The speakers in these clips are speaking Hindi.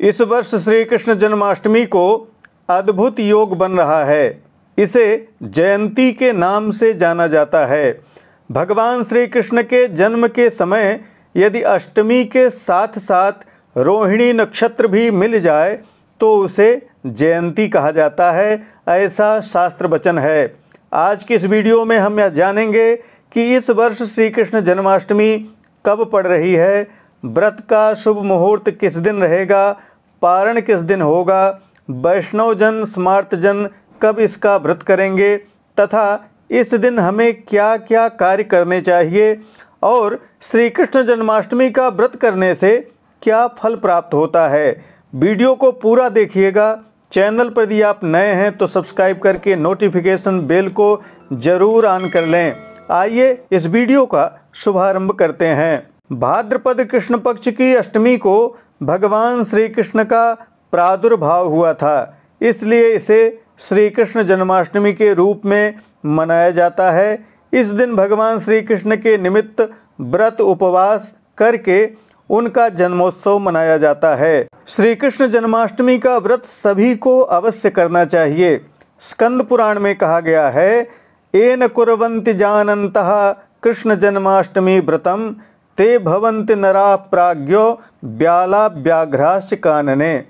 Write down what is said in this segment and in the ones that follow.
इस वर्ष श्री कृष्ण जन्माष्टमी को अद्भुत योग बन रहा है। इसे जयंती के नाम से जाना जाता है। भगवान श्री कृष्ण के जन्म के समय यदि अष्टमी के साथ साथ रोहिणी नक्षत्र भी मिल जाए तो उसे जयंती कहा जाता है। ऐसा शास्त्र वचन है। आज की इस वीडियो में हम यह जानेंगे कि इस वर्ष श्री कृष्ण जन्माष्टमी कब पड़ रही है। व्रत का शुभ मुहूर्त किस दिन रहेगा? पारण किस दिन होगा? वैष्णव जन, स्मार्त जन, कब इसका व्रत करेंगे? तथा इस दिन हमें क्या क्या कार्य करने चाहिए? और श्री कृष्ण जन्माष्टमी का व्रत करने से क्या फल प्राप्त होता है? वीडियो को पूरा देखिएगा। चैनल पर यदि आप नए हैं तो सब्सक्राइब करके नोटिफिकेशन बेल को ज़रूर ऑन कर लें। आइए इस वीडियो का शुभारंभ करते हैं। भाद्रपद कृष्ण पक्ष की अष्टमी को भगवान श्री कृष्ण का प्रादुर्भाव हुआ था। इसलिए इसे श्री कृष्ण जन्माष्टमी के रूप में मनाया जाता है। इस दिन भगवान श्री कृष्ण के निमित्त व्रत उपवास करके उनका जन्मोत्सव मनाया जाता है। श्री कृष्ण जन्माष्टमी का व्रत सभी को अवश्य करना चाहिए। स्कंद पुराण में कहा गया है, एन कुरवंति जानंत कृष्ण जन्माष्टमी व्रतम। ते भवंति नरा प्राज्ञो ब्याला व्याघ्राश कानने।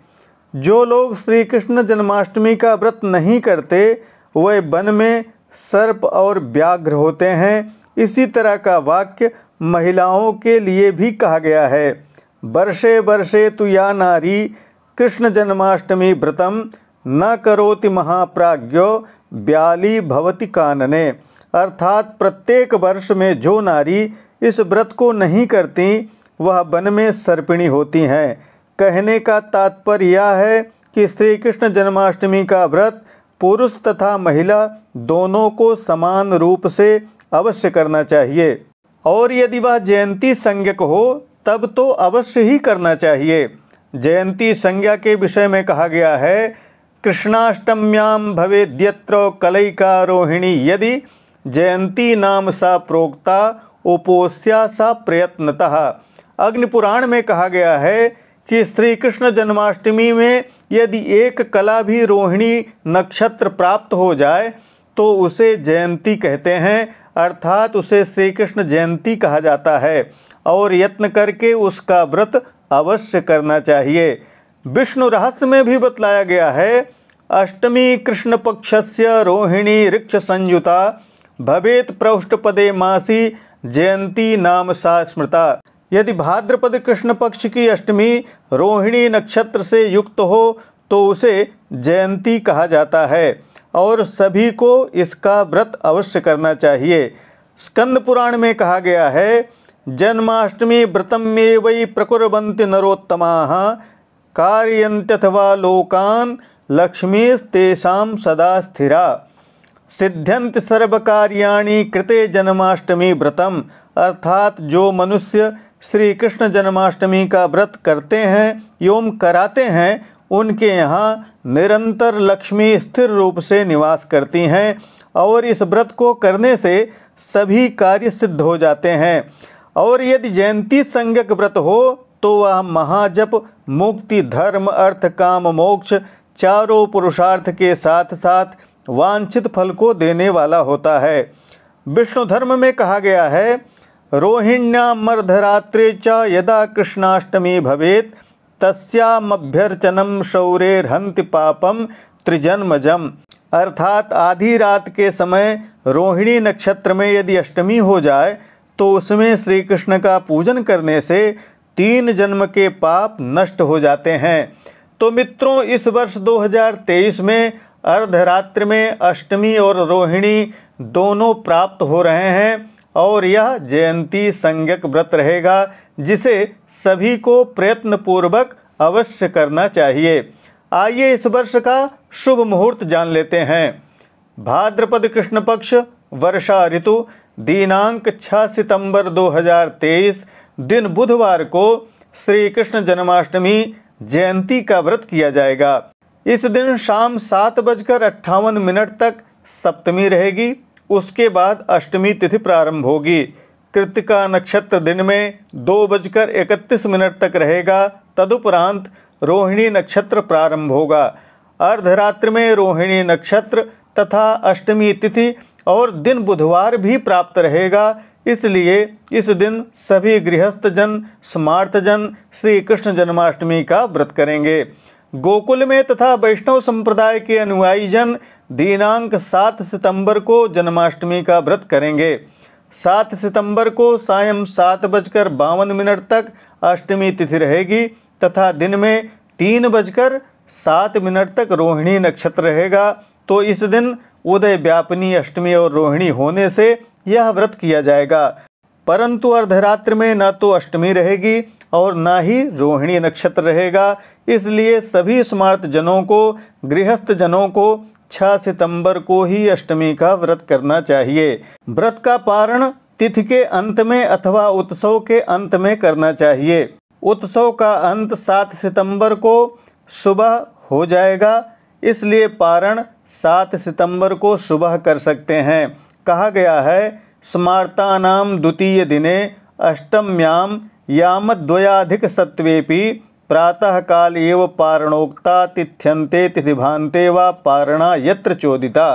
जो लोग श्री कृष्ण जन्माष्टमी का व्रत नहीं करते, वह वन में सर्प और व्याघ्र होते हैं। इसी तरह का वाक्य महिलाओं के लिए भी कहा गया है। वर्षे वर्षे तु या नारी, कृष्ण जन्माष्टमी व्रतम न करोति महाप्राज्ञो ब्याली भवति कानने। अर्थात प्रत्येक वर्ष में जो नारी इस व्रत को नहीं करती, वह वन में सर्पिणी होती हैं। कहने का तात्पर्य यह है कि श्री कृष्ण जन्माष्टमी का व्रत पुरुष तथा महिला दोनों को समान रूप से अवश्य करना चाहिए। और यदि वह जयंती संज्ञक हो, तब तो अवश्य ही करना चाहिए। जयंती संज्ञा के विषय में कहा गया है कृष्णाष्टम्याम भवेद्यत्र कलैका रोहिणी यदि जयंती नाम सा प्रोक्ता उपोस्या सा प्रयत्नतः। अग्निपुराण में कहा गया है कि श्री कृष्ण जन्माष्टमी में यदि एक कला भी रोहिणी नक्षत्र प्राप्त हो जाए तो उसे जयंती कहते हैं, अर्थात उसे श्री कृष्ण जयंती कहा जाता है, और यत्न करके उसका व्रत अवश्य करना चाहिए। विष्णु रहस्य में भी बतलाया गया है, अष्टमी कृष्ण पक्षस्य रोहिणी ऋक्ष संयुता, भवेत प्रौष्टपदे मासी जयंती नाम सा स्मृता। यदि भाद्रपद कृष्ण पक्ष की अष्टमी रोहिणी नक्षत्र से युक्त हो तो उसे जयंती कहा जाता है और सभी को इसका व्रत अवश्य करना चाहिए। स्कंद पुराण में कहा गया है, जन्माष्टमी व्रतम में वही प्रकुरबंति नरोत्तमा कार्यंत्यथवा लोकान लक्ष्मीस्तेषाम सदा स्थिरा। सिद्ध्यंत सर्वकार्याणि कृते जन्माष्टमी व्रतम। अर्थात जो मनुष्य श्री कृष्ण जन्माष्टमी का व्रत करते हैं एवं कराते हैं, उनके यहाँ निरंतर लक्ष्मी स्थिर रूप से निवास करती हैं और इस व्रत को करने से सभी कार्य सिद्ध हो जाते हैं। और यदि जयंती संज्ञक व्रत हो तो वह महाजप, मुक्ति, धर्म, अर्थ, काम, मोक्ष, चारों पुरुषार्थ के साथ साथ वांछित फल को देने वाला होता है। विष्णु धर्म में कहा गया है, रोहिण्यामर्धरात्रे च यदा कृष्णाष्टमी भवेत् तस्यामभ्यर्चनम हंति पापम त्रिजन्मजम। अर्थात आधी रात के समय रोहिणी नक्षत्र में यदि अष्टमी हो जाए तो उसमें श्री कृष्ण का पूजन करने से तीन जन्म के पाप नष्ट हो जाते हैं। तो मित्रों, इस वर्ष 2023 में अर्धरात्रि में अष्टमी और रोहिणी दोनों प्राप्त हो रहे हैं और यह जयंती संज्ञक व्रत रहेगा, जिसे सभी को प्रयत्न पूर्वक अवश्य करना चाहिए। आइए इस वर्ष का शुभ मुहूर्त जान लेते हैं। भाद्रपद कृष्ण पक्ष वर्षा ऋतु, दिनांक 6 सितंबर 2023 दिन बुधवार को श्री कृष्ण जन्माष्टमी, जयंती का व्रत किया जाएगा। इस दिन शाम सात बजकर अट्ठावन मिनट तक सप्तमी रहेगी। उसके बाद अष्टमी तिथि प्रारंभ होगी। कृतिका नक्षत्र दिन में दो बजकर इकतीस मिनट तक रहेगा। तदुपरांत रोहिणी नक्षत्र प्रारंभ होगा। अर्धरात्रि में रोहिणी नक्षत्र तथा अष्टमी तिथि और दिन बुधवार भी प्राप्त रहेगा। इसलिए इस दिन सभी गृहस्थ जन स्मार्थ जन श्री कृष्ण जन्माष्टमी का व्रत करेंगे। गोकुल में तथा वैष्णव संप्रदाय के अनुयायी जन दिनांक सात सितंबर को जन्माष्टमी का व्रत करेंगे। सात सितंबर को सायं सात बजकर बावन मिनट तक अष्टमी तिथि रहेगी तथा दिन में तीन बजकर सात मिनट तक रोहिणी नक्षत्र रहेगा। तो इस दिन उदय व्यापनी अष्टमी और रोहिणी होने से यह व्रत किया जाएगा। परंतु अर्धरात्र में न तो अष्टमी रहेगी और ना ही रोहिणी नक्षत्र रहेगा। इसलिए सभी स्मार्त जनों को, गृहस्थ जनों को 6 सितंबर को ही अष्टमी का व्रत करना चाहिए। व्रत का पारण तिथि के अंत में अथवा उत्सव के अंत में करना चाहिए। उत्सव का अंत 7 सितंबर को सुबह हो जाएगा। इसलिए पारण 7 सितंबर को सुबह कर सकते हैं। कहा गया है स्मार्तानाम द्वितीय दिने अष्टम्याम यामद्वयाधिक सत्वेपि प्रातः काल एव पारणोक्ता तिथ्यन्ते तिथिभान्ते वा पारणा यत्र चोदिता।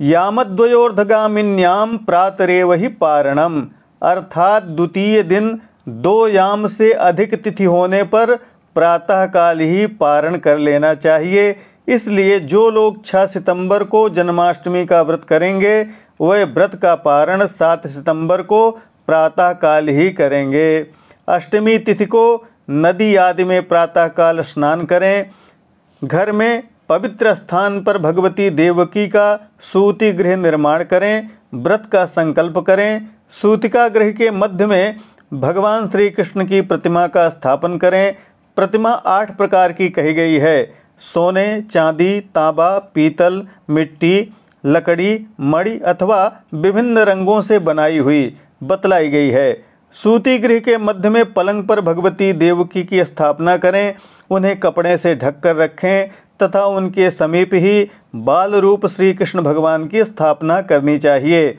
यामद्वयोर्धगामिन्याम प्रातरेव ही पारणम। अर्थात द्वितीय दिन दो याम से अधिक तिथि होने पर प्रातः काल ही पारण कर लेना चाहिए। इसलिए जो लोग 6 सितंबर को जन्माष्टमी का व्रत करेंगे, वह व्रत का पारण 7 सितंबर को प्रातः काल ही करेंगे। अष्टमी तिथि को नदी आदि में प्रातःकाल स्नान करें। घर में पवित्र स्थान पर भगवती देवकी का सूति गृह निर्माण करें, व्रत का संकल्प करें। सूतिका गृह के मध्य में भगवान श्री कृष्ण की प्रतिमा का स्थापन करें। प्रतिमा आठ प्रकार की कही गई है। सोने, चांदी, तांबा, पीतल, मिट्टी, लकड़ी, मणि अथवा विभिन्न रंगों से बनाई हुई बतलाई गई है। सूती गृह के मध्य में पलंग पर भगवती देवकी की स्थापना करें, उन्हें कपड़े से ढककर रखें, तथा उनके समीप ही बाल रूप श्री कृष्ण भगवान की स्थापना करनी चाहिए।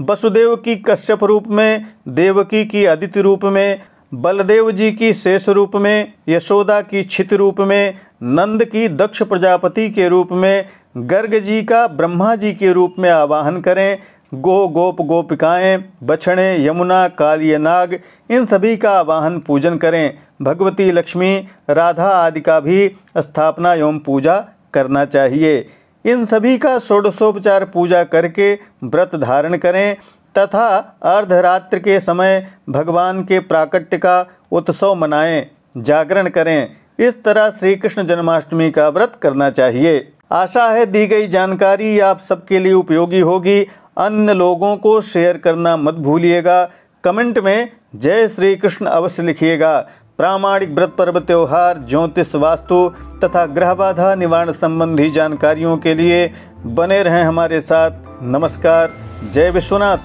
वसुदेव की कश्यप रूप में, देवकी की अदिति रूप में, बलदेव जी की शेष रूप में, यशोदा की छित रूप में, नंद की दक्ष प्रजापति के रूप में, गर्ग जी का ब्रह्मा जी के रूप में आवाहन करें गो गोप गोपिकाएँ, बछड़े, यमुना काली नाग, इन सभी का आवाहन पूजन करें। भगवती लक्ष्मी, राधा आदि का भी स्थापना एवं पूजा करना चाहिए। इन सभी का षोडशोपचार पूजा करके व्रत धारण करें तथा अर्धरात्र के समय भगवान के प्राकट्य का उत्सव मनाएँ। जागरण करें। इस तरह श्री कृष्ण जन्माष्टमी का व्रत करना चाहिए। आशा है दी गई जानकारी आप सबके लिए उपयोगी होगी। अन्य लोगों को शेयर करना मत भूलिएगा। कमेंट में, जय श्री कृष्ण अवश्य लिखिएगा। प्रामाणिक व्रत पर्व त्यौहार, ज्योतिष वास्तु तथा ग्रह बाधा निवारण संबंधी जानकारियों के लिए बने रहें हमारे साथ। नमस्कार। जय विश्वनाथ।